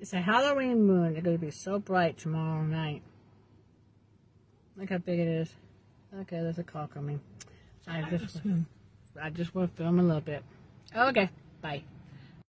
It's a Halloween moon. It's going to be so bright tomorrow night. Look how big it is. Okay, there's a call coming. I just, I just want to film a little bit. Okay, bye.